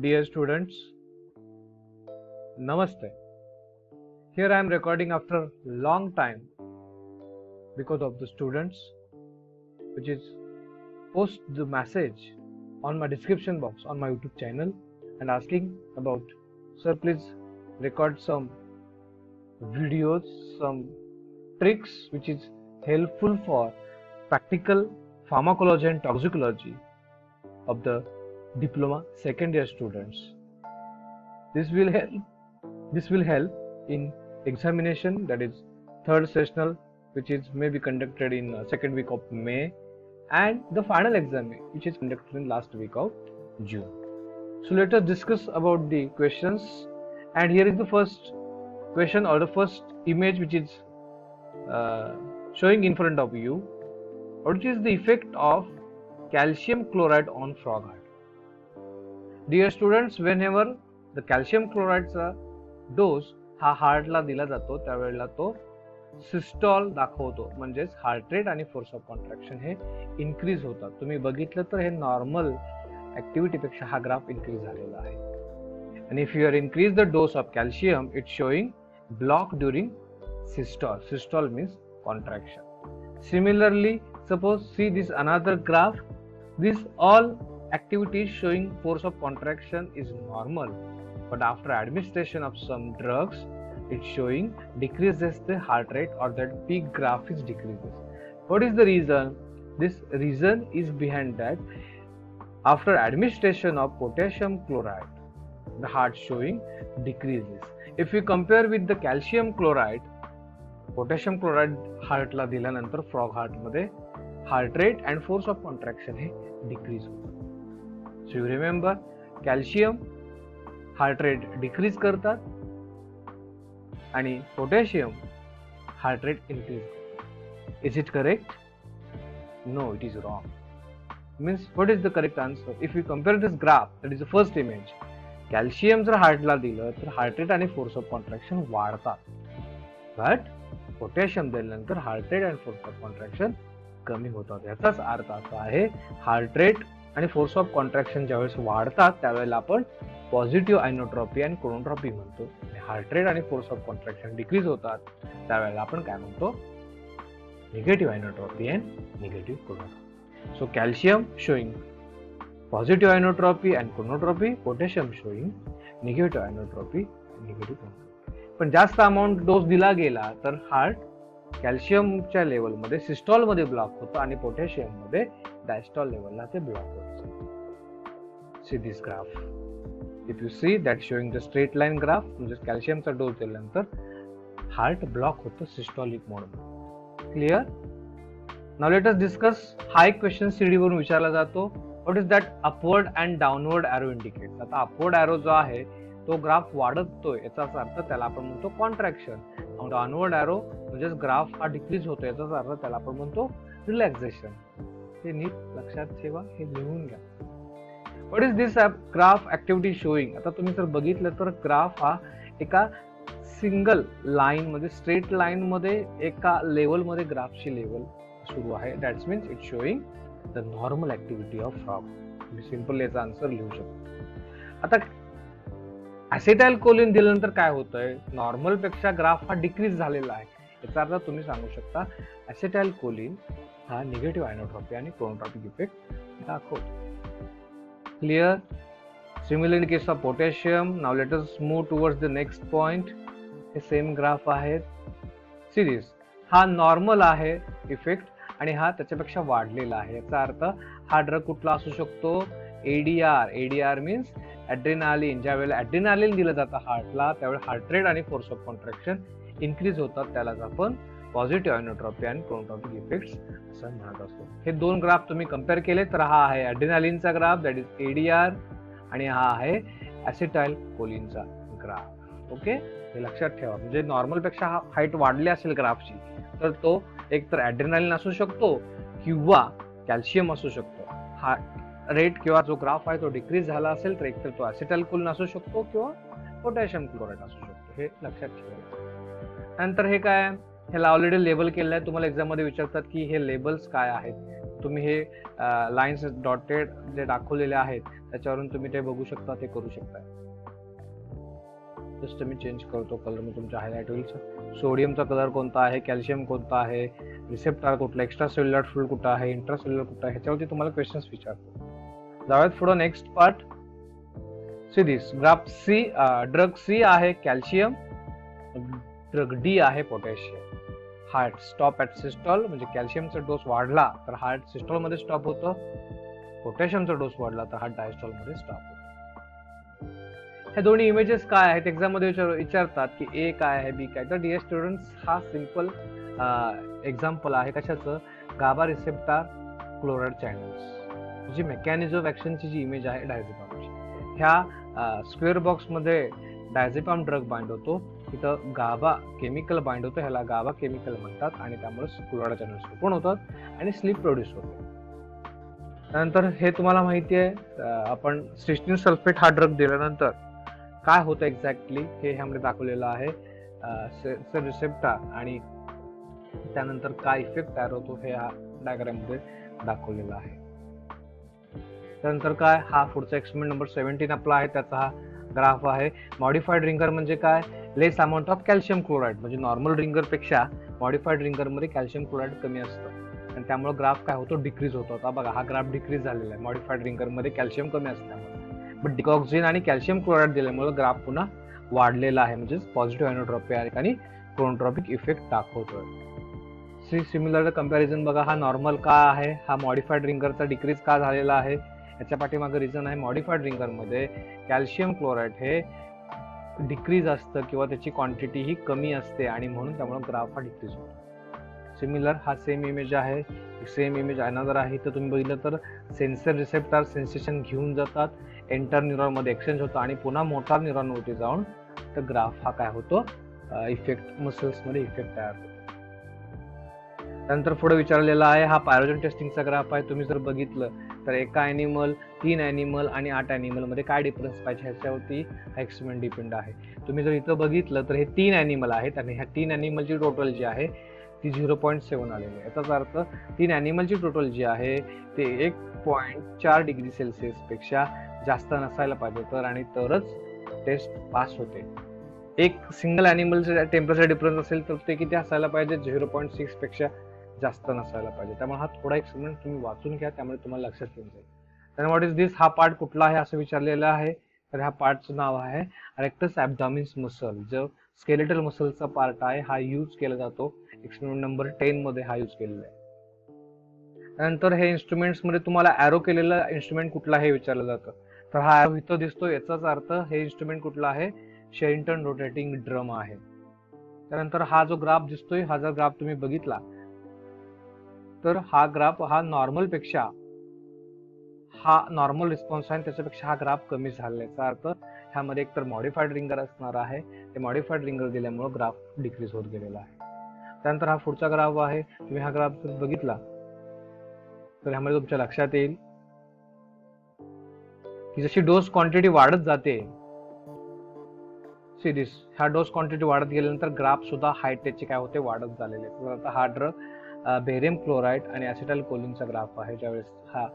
Dear students, Namaste. Here I am recording after long time because of the students which is post the message on my description box on my YouTube channel and asking about sir please record some videos some tricks which is helpful for practical pharmacology and toxicology of the diploma second year students. This will help this will help in examination that is third sessional which is may be conducted in uh, second week of may and the final exam which is conducted in last week of june. So let us discuss about the questions. And here is the first question or the first image which is uh, showing in front of you what is the effect of calcium chloride on frog heart dear students whenever the calcium क्लोराईडचा dose हा हार्टला दिला जातो त्यावेळेला तो systole दाखवतो. म्हणजेच heart rate आणि force of contraction हे इन्क्रीज होतात. तुम्ही बघितलं तर हे नॉर्मल ॲक्टिव्हिटीपेक्षा हा ग्राफ इन्क्रीज झालेला आहे. आणि if you are increase the dose of calcium it showing block during systole systole means contraction similarly suppose see this another graph this all activities showing force of contraction is normal but after administration of some drugs it's showing decreases the heart rate or that big graph is decreases what is the reason this reason is behind that after administration of potassium chloride the heart showing decreases if we compare with the calcium chloride potassium chloride हार्टला दिल्यानंतर frog हार्टमध्ये heart rate and force of contraction हे decrease होतं So you remember calcium heart rate decrease करतात आणि potassium heart rate increase is it correct no it is wrong means what is the correct answer if you compare this graph that is the first image calcium जर हार्टला दिलं तर heart rate आणि force of contraction वाढतात. But potassium दिल्यानंतर heart rate and force of contraction कमी होतात. याचाच अर्थ असा आहे हार्ट रेट आणि फोर्स ऑफ कॉन्ट्रॅक्शन ज्यावेळेस वाढतात त्यावेळेला आपण पॉझिटिव्ह आयनोट्रॉपी आणि क्रोनोट्रॉपी म्हणतो. हार्ट रेट आणि फोर्स ऑफ कॉन्ट्रॅक्शन डिक्रीज होतात. त्यावेळेला आपण काय म्हणतो? Negative inotropy and negative chronotropy so calcium showing positive inotropy and chronotropy potassium showing negative inotropy negative chronotropy पण जास्त अमाऊंट डोस दिला गेला तर हार्ट कॅल्शियमच्या लेवलमध्ये सिस्टॉलमध्ये ब्लॉक होतं आणि पोटॅशियममध्ये डायस्टॉल लेवलला ते ब्लॉक होतं. See this graph if you see that showing the straight line graph म्हणजे कॅल्शियमचा डोस दिल्यानंतर हार्ट ब्लॉक होतं सिस्टॉलिक मोडमध्ये clear now let us discuss हा एक क्वेश्चन सीडी वरून विचारला जातो. What is that upward and downward arrow indicate आता अपवर्ड अॅरो जो आहे तो ग्राफ वाढतोय याचाच अर्थ त्याला आपण म्हणतो कॉन्ट्रॅक्शन डाऊनवर्ड अॅरो म्हणजेच ग्राफ हा डिक्रीज होतो याचाच अर्थ त्याला आपण म्हणतो रिलॅक्झेशन ते नीट लक्षात ठेवा हे लिहून घ्या. What is this graph activity showing आता तुम्ही जर बघितलं तर ग्राफ हा एका सिंगल लाईन म्हणजे स्ट्रेट लाईन मध्ये एका लेवलमध्ये ग्राफची लेवल सुरू आहे. That's means it showing the normal activity of frog तुम्ही सिंपल याचा आन्सर लिहू शकतो. आता ॲसेटाईल कोलिन दिल्यानंतर काय होतंय? आहे नॉर्मलपेक्षा ग्राफ हा डिक्रीज झालेला आहे. याचा अर्थ तुम्ही सांगू शकता ॲसेटाईल कोलिन हा निगेटिव्ह आयनोट्रॉपी आणि क्रोनोट्रॉपिक इफेक्ट दाखवतो. Clear similar in case of potassium now let's move towards the next point हे सेम ग्राफ आहेत सिरीज हा नॉर्मल आहे इफेक्ट आणि हा त्याच्यापेक्षा वाढलेला आहे. याचा अर्थ हा ड्रग कुठला असू शकतो? एडीआर एडीआर मीन्स ॲड्रिनालिन ज्या वेळेला ऍड्रेनालिन दिलं जातं हार्टला त्यावेळेला हार्ट रेट आणि फोर्स ऑफ कॉन्ट्रॅक्शन इन्क्रीज होतात. त्यालाच आपण पॉझिटिव्ह आयनोट्रॉपी आणि क्रोनोट्रॉपिक इफेक्ट्स असं म्हणत असतो. हे दोन ग्राफ तुम्ही कंपेअर केले तर हा आहे ॲड्रिनालिनचा ग्राफ दॅट इज एडीआर आणि हा आहे ॲसिटाईल कोलिनचा ग्राफ ओके हे लक्षात ठेवा. म्हणजे नॉर्मलपेक्षा हा हाईट वाढली असेल ग्राफची तर तो एक तर ॲड्रिनालिन असू शकतो किंवा कॅल्शियम असू शकतो. हा रेट किंवा जो ग्राफ आहे तो डिक्रीज झाला असेल तर एकतर तो ऍसिटाईल असू शकतो किंवा पोटॅशियम क्लोराईड असू शकतो. हे लक्षात ठेवा. नंतर हे काय ह्याला ऑलरेडी लेबल केलेलं आहे. तुम्हाला एक्झाममध्ये विचारतात की हे लेबल्स काय आहेत? तुम्ही हे लाईन्स डॉटेड जे दाखवलेले आहेत त्याच्यावरून तुम्ही ते बघू शकता ते करू शकता. जस्ट मी चेंज करतो कलर मी तुमच्या हायलाईट होईल सोडियमचा कलर कोणता आहे? कॅल्शियम कोणता आहे? रिसेप्टार कुठला? एक्स्ट्रा सेल्युलर फुल कुठं आहे? इंट्रा सेल्युलर कुठं आहे? ह्याच्यावरती तुम्हाला क्वेश्चन्स विचारतो. जाऊयात पुढं next part see this graph see drug C आहे कॅल्शियम ड्रग डी आहे potassium heart stop at systole म्हणजे कॅल्शियमचा डोस वाढला तर हार्ट सिस्टॉलमध्ये स्टॉप होतो. पोटॅशियमचा डोस वाढला तर हार्ट डायस्टॉलमध्ये स्टॉप होतो. हे दोन्ही इमेजेस काय आहेत? एक्झाममध्ये विचार विचारतात की ए काय आहे बी काय तर डिअर स्टुडंट्स हा सिंपल एक्झाम्पल uh, आहे कशाचं? गाबा रिसेप्टार क्लोराईड चॅनल्स जी मेकॅनिझम ऑफ ॲक्शनची जी इमेज आहे डायझेपॅमची ह्या स्क्वेअर बॉक्समध्ये डायझेपॅम ड्रग बाइंड होतो. तिथं गाबा केमिकल बाइंड होतं. ह्याला गाबा केमिकल म्हणतात आणि त्यामुळे क्लोराइड चॅनल्स ओपन होतात आणि स्लीप प्रोड्यूस होते. त्यानंतर हे तुम्हाला माहिती आहे आपण सिस्टीन सल्फेट हा ड्रग दिल्यानंतर काय होतं एक्झॅक्टली हे ह्यामध्ये दाखवलेलं आहे. रिसेप्टा आणि त्यानंतर काय इफेक्ट तयार होतो हे ह्या डायग्राममध्ये दाखवलेलं आहे. त्यानंतर काय? हा पुढचा एक्सपेरिमेंट नंबर सेव्हन्टीन आपला आहे. त्याचा हा ग्राफ आहे. मॉडिफाईड रिंगर म्हणजे काय? Less amount of calcium chloride म्हणजे नॉर्मल रिंगरपेक्षा मॉडिफाईड रिंगरमध्ये कॅल्शियम क्लोराईड कमी असतं. आणि त्यामुळे ग्राफ काय होतो? डिक्रीज होतो. आता बघा हा ग्राफ डिक्रीज झालेला आहे. मॉडिफाईड रिंगरमध्ये कॅल्शियम कमी असल्यामुळे. बट डिकॉक्झिन आणि कॅल्शियम क्लोराईड दिल्यामुळे ग्राफ पुन्हा वाढलेला आहे. म्हणजेच पॉझिटिव्ह एनोट्रॉपी आहे आणि क्रोनोट्रॉपिक इफेक्ट दाखवतोय. सी सिमिलर कंपॅरिझन बघा. हा नॉर्मल का आहे? हा मॉडिफाईड रिंगरचा डिक्रीज का झालेला आहे? याच्या पाठीमागे रिझन आहे मॉडिफाईड रिंगरमध्ये कॅल्शियम क्लोराईड हे डिक्रीज असतं किंवा त्याची क्वांटिटी ही कमी असते आणि म्हणून त्यामुळे ग्राफ हा डिक्रीज होतो. सिमिलर हा सेम इमेज आहे. सेम इमेज अनदर आहे. तर तुम्ही बघितलं तर सेन्सर रिसेप्टर सेन्सेशन घेऊन जातात. एंटर न्यूरॉनमध्ये एक्सचेंज होतं आणि पुन्हा मोटार न्यूरॉनवरती जाऊन तर ग्राफ हा काय होतो? इफेक्ट मसल्समध्ये इफेक्ट तयार होतो. त्यानंतर पुढे विचारलेला आहे हा पायरोजन टेस्टिंगचा ग्राफ आहे तुम्ही जर बघितलं तर एका ॲनिमल तीन ॲनिमल आणि आठ ॲनिमलमध्ये काय डिफरन्स पाहिजे ह्याच्यावरती हा एक्सपेरिमेंट डिपेंड आहे. तुम्ही जर इथं बघितलं तर हे तीन ॲनिमल आहेत आणि ह्या तीन ॲनिमलची टोटल जी आहे ती झिरो पॉईंट सेवन आलेली आहे. याचाच अर्थ तीन ॲनिमलची टोटल जी आहे ते एक पॉईंट चार डिग्री सेल्सिअसपेक्षा जास्त नसायला पाहिजे तर आणि तरच टेस्ट पास होते. एक सिंगल ॲनिमलचं टेम्परेचर डिफरन्स असेल तर ते किती असायला पाहिजे? झिरो पॉईंट सिक्सपेक्षा जास्त नसायला पाहिजे. त्यामुळे हा थोडा एक्सपेरिमेंट तुम्ही वाचून घ्या त्यामुळे तुम्हाला लक्षात येऊन जाईल. तर व्हॉट इज दिस हा पार्ट कुठला आहे असं विचारलेलं आहे. तर ह्या पार्टचं नाव आहे रेक्टस ॲबडॉमिन्स मसल जो स्केलेटल मसलचा पार्ट आहे हा यूज केला जातो. एक्सपेरिमेंट नंबर टेन मध्ये हा यूज केलेला आहे. त्यानंतर हे इन्स्ट्रुमेंट्समध्ये तुम्हाला ॲरो केलेला इन्स्ट्रुमेंट कुठला हे विचारलं जातं. तर हा ॲरो इथं दिसतो याचाच अर्थ हे इन्स्ट्रुमेंट कुठला आहे? शेरिंटन रोटेटिंग ड्रम आहे. त्यानंतर हा जो ग्राफ दिसतोय हा जर ग्राफ तुम्ही बघितला तर हा ग्राफ हा नॉर्मलपेक्षा हा नॉर्मल रिस्पॉन्स आहे त्याच्यापेक्षा हा ग्राफ कमी झालेला याचा अर्थ ह्यामध्ये एकतर मॉडिफाईड रिंगर असणार आहे. ते मॉडिफाईड रिंगर दिल्यामुळे ग्राफ डिक्रीज होत गेलेला आहे. त्यानंतर हा पुढचा ग्राफ आहे. तुम्ही हा ग्राफ जर बघितला तर ह्यामध्ये तुमच्या लक्षात येईल की जशी डोस क्वांटिटी वाढत जाते सिरीज ह्या डोस क्वांटिटी वाढत गेल्यानंतर ग्राफ सुद्धा हायटेचे काय होते? वाढत झालेले आता हा ड्रग बेरियम क्लोराईड आणि ॲसिटाल कोलिनचा ग्राफ आहे ज्यावेळेस हा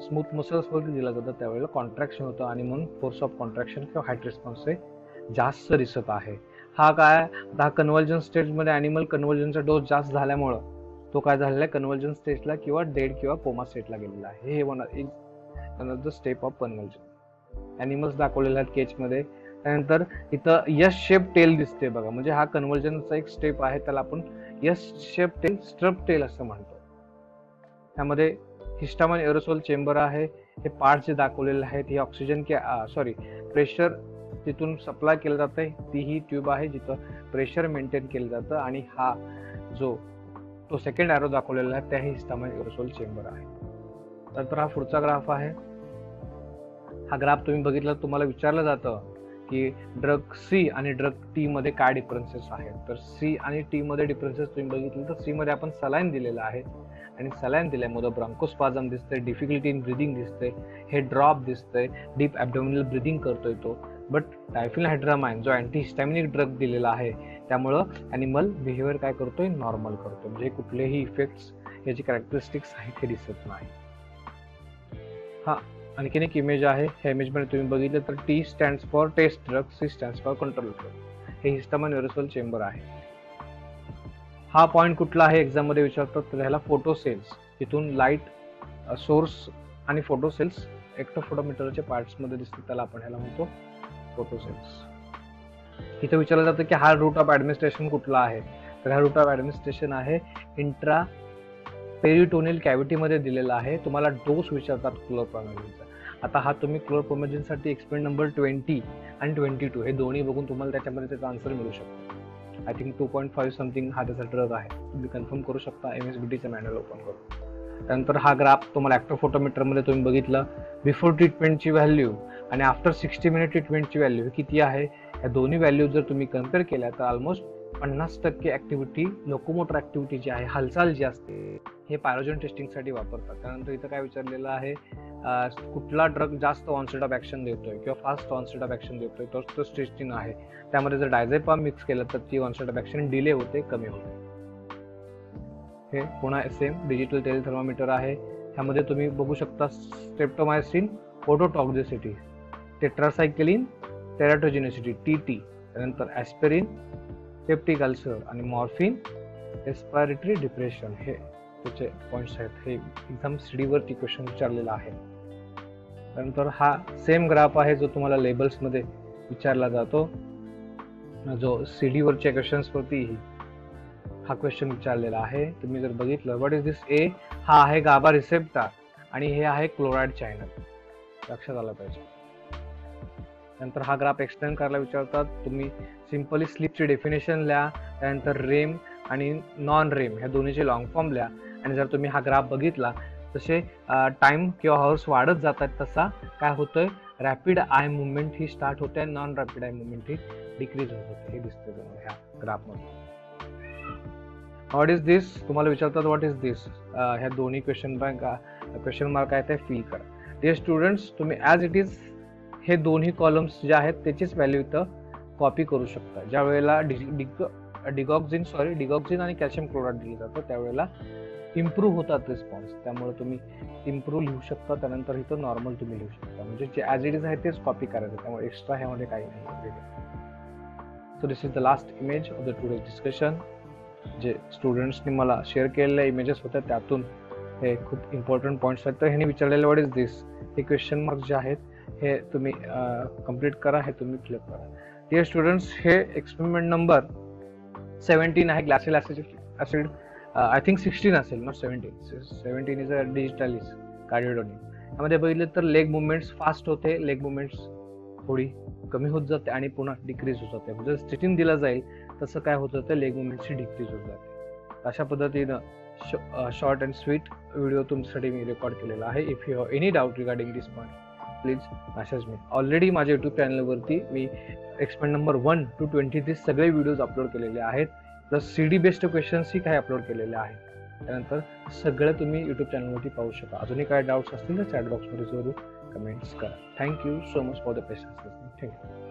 स्मूथ मसल्सवरती दिला जातं त्यावेळेला कॉन्ट्रॅक्शन होतं आणि म्हणून फोर्स ऑफ कॉन्ट्रॅक्शन किंवा हाईट रिस्पॉन्स हे जास्त दिसत आहे. हा काय हा कन्व्हर्जन स्टेजमध्ये ॲनिमल कन्व्हर्जनचा डोस जास्त झाल्यामुळं तो काय झालेला आहे कन्व्हर्जन स्टेजला किंवा डेड किंवा कोमा स्टेटला गेलेला आहे. हे one is of the step of conversion animals दाखवलेले आहेत केचमध्ये त्यानंतर इथं यश शेप टेल दिसते बघा. म्हणजे हा कन्व्हर्जनचा एक स्टेप आहे त्याला आपण यश शेप टेल स्ट्रप टेल असं म्हणतो. त्यामध्ये हिस्टामन एरोसोल चेंबर आहे हे पार्ट जे दाखवलेले आहेत हे ऑक्सिजन के सॉरी प्रेशर तिथून सप्लाय केलं जातं ती ही ट्यूब आहे जिथं प्रेशर मेंटेन केलं जातं आणि हा जो तो सेकंड ॲरो दाखवलेला आहे त्याही हिस्टामन एरोसोल चेंबर आहे. नंतर हा पुढचा ग्राफ आहे. हा ग्राफ तुम्ही बघितला तुम्हाला विचारलं जातं की ड्रग सी आणि ड्रग टी मध्ये काय डिफरन्सेस आहेत? तर सी आणि टी मध्ये डिफरन्सेस तुम्ही बघितले तर सी मध्ये आपण सलाईन दिलेला आहे. आणि सलाईन दिल्यामुळे ब्रांकोस्पाझम दिसते डिफिकल्टी इन ब्रिदिंग दिसते हे ड्रॉप दिसतंय डीप ॲबडोमिनल ब्रिदिंग करतोय तो. बट डायफिल हायड्रामाइन जो अँटीहिस्टॅमिनिक ड्रग दिलेला आहे त्यामुळं ॲनिमल बिहेवियर काय करतोय? नॉर्मल करतो म्हणजे कुठलेही इफेक्ट्स याची कॅरेक्टरिस्टिक्स आहेत हे दिसत नाही. हां. आणखीन एक इमेज आहे. ह्या इमेजमध्ये तुम्ही बघितलं तर T stands for test drug C stands for control drug हे हिस्टामन युरोसल चेंबर आहे. हा पॉईंट कुठला आहे? एक्झाममध्ये विचारतात तर ह्याला फोटो सेल्स तिथून लाइट सोर्स आणि फोटो सेल्स एक्टोफोटोमीटरच्या पार्ट्समध्ये दिसतात. त्याला आपण ह्याला म्हणतो फोटो सेल्स इथं विचारलं जातं की हा रूट ऑफ ॲडमिनिस्ट्रेशन कुठला आहे? तर हा रूट ऑफ ॲडमिनिस्ट्रेशन आहे इंट्रा पेरिटोनियल कॅव्हिटीमध्ये दिलेला आहे. तुम्हाला डोस विचारतात क्लोरप्रॉमॅझिनचा आता हा तुम्ही क्लोरप्रोमेजिनसाठी एक्सपेरिमेंट नंबर ट्वेंटी आणि ट्वेंटी टू हे दोन्ही बघून तुम्हाला त्याच्यामध्ये त्याचा आन्सर मिळू शकतो. I think two point five something हा त्याचा ड्रग आहे. तुम्ही कन्फर्म करू शकता एम एस बी टीचं मॅन्युअल ओपन करून. त्यानंतर हा ग्राफ तुम्हाला ॲक्टोफोटोमीटरमध्ये तुम्ही बघितलं. बिफोर ट्रीटमेंटची व्हॅल्यू आणि आफ्टर सिक्स्टी मिनिट ट्रीटमेंटची व्हॅल्यू किती आहे? या दोन्ही व्हॅल्यू जर तुम्ही कंपेअर केल्या तर ऑलमोस्ट पन्नास टक्के ऍक्टिव्हिटी लोकोमोटर ऍक्टिव्हिटी जी आहे हालचाल जी असते हे पॅरोजन टेस्टिंगसाठी वापरतात. त्यानंतर इथं काय विचारलेलं आहे कुठला ड्रग जास्त ऑनसेट ऑफ ॲक्शन देतोय किंवा फास्ट ऑनसेट ऑफ ॲक्शन देतोय तो तो स्टेस्टिन आहे. त्यामध्ये जर डायझेपाम मिक्स केलं तर ती ऑनसेट ऑफ ॲक्शन डिले होते कमी होते. हे पुन्हा सेम डिजिटल टेल थर्मामीटर आहे. ह्यामध्ये तुम्ही बघू शकता streptomycin ototoxicity tetracycline teratogenicity T T त्यानंतर ॲस्पेरिन पेप्टिक अल्सर आणि मॉर्फिन एस्पायरेटरी डिप्रेशन हे त्याचे पॉईंट्स आहेत. हे एकदम सीडीवरती क्वेश्चन विचारलेला आहे. त्यानंतर हा सेम ग्राफ आहे जो तुम्हाला लेबल्समध्ये विचारला जातो. जो सीडीवरच्या क्वेश्चन्सवरती हा क्वेश्चन विचारलेला आहे. तुम्ही जर बघितलं व्हॉट इज दिस ए हा आहे गाबा रिसेप्टार आणि हे आहे क्लोराईड चायनल लक्षात आलं पाहिजे. नंतर हा ग्राफ एक्सप्लेन करायला विचारतात तुम्ही सिम्पली स्लीपची डेफिनेशन लिहा त्यानंतर रेम आणि नॉन रेम ह्या दोन्हीचे लॉंग फॉर्म लिहा. आणि जर तुम्ही हा ग्राफ बघितला तसे टाइम किंवा हॉर्स वाढत जातात तसा काय होतोय? रॅपिड आय मुवमेंट ही स्टार्ट होते आणि नॉन रॅपिड आय मुवमेंट ही डिक्रीज होत होते. हे दिसते तुम्हाला ह्या ग्राफमध्ये व्हॉट इज दिस तुम्हाला विचारतात व्हॉट इज दिस ह्या दोन्ही क्वेश्चन बँक क्वेश्चन मार्क आहे ते फील करा. डिअर स्टुडंट्स तुम्ही ॲज इट इज हे दोन्ही कॉलम्स जे आहेत त्याचीच व्हॅल्यू इथं कॉपी करू शकता. ज्या वेळेला डिग डिगॉक्झिन सॉरी डिगॉक्झिन आणि कॅल्शियम क्लोराईड दिलं जातं त्यावेळेला इम्प्रूव्ह होतात रिस्पॉन्स त्यामुळे तुम्ही इम्प्रूव्ह लिहू शकता त्यानंतर इथं नॉर्मल तुम्ही लिहू शकता. म्हणजे जे ॲज इट इज आहे तेच कॉपी करायचं. त्यामुळे एक्स्ट्रा ह्यामध्ये काही नाही. So this is the last image of the today's discussion जे स्टुडंट्सनी मला शेअर केलेल्या इमेजेस होत्या त्यातून हे खूप इम्पॉर्टंट पॉईंट्स आहेत. तर ह्यांनी विचारलेले वॉट इज दिस हे क्वेश्चन मार्क जे आहेत हे तुम्ही कंप्लीट करा हे तुम्ही फिलअप करा. डिअर स्टुडंट्स हे एक्सपेरिमेंट नंबर सेवन्टीन आहे ग्लासेल acid acid I think sixteen असेल not seventeen seventeen is a digital is कार्डिओडोनिक यामध्ये बघितलं तर लेग मुवमेंट्स फास्ट होते लेग मुवमेंट्स थोडी कमी होत जाते आणि पुन्हा डिक्रीज होत जाते. म्हणजे स्टिचिंग दिलं जाईल तसं काय होत जातं? लेग मुवमेंटची डिक्रीज होत जाते. अशा पद्धतीनं शॉर्ट अँड स्वीट व्हिडिओ तुमच्यासाठी मी रेकॉर्ड केलेला आहे. If you have any doubt regarding this point please message me. Already माझ्या यूट्यूब चॅनलवरती मी expand number one two twenty three सगळे व्हिडिओज अपलोड केलेले आहेत. प्लस सी डी बेस्ड क्वेश्चन्सही काही अपलोड केलेले आहेत. त्यानंतर सगळं तुम्ही यूट्यूब चॅनलवरती पाहू शकता. अजूनही काय डाऊट्स असतील तर चॅट बॉक्समध्ये जरूर कमेंट्स करा. Thank you so much for the patience thank you